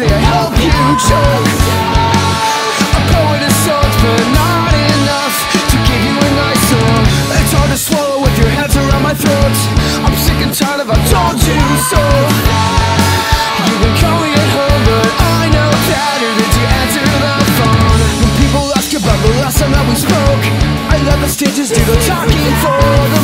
a I help you choke A poet of songs, but not enough To give you a nice song. It's hard to swallow with your hands around my throat. I'm sick and tired of I told you so. You've been calling at home, but I know better than to answer the phone. When people ask about the last time that we spoke I let the stages do the talking for the